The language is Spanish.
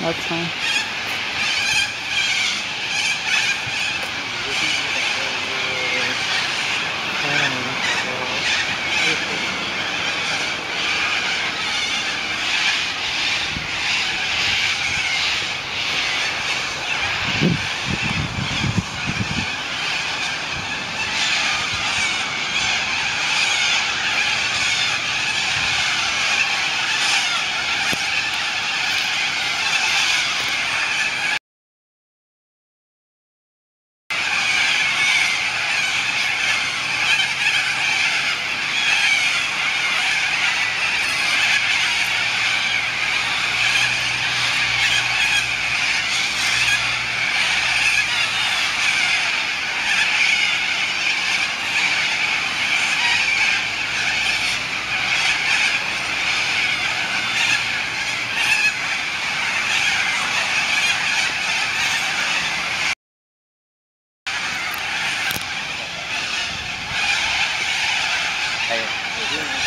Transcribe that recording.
That's fine. Ayun.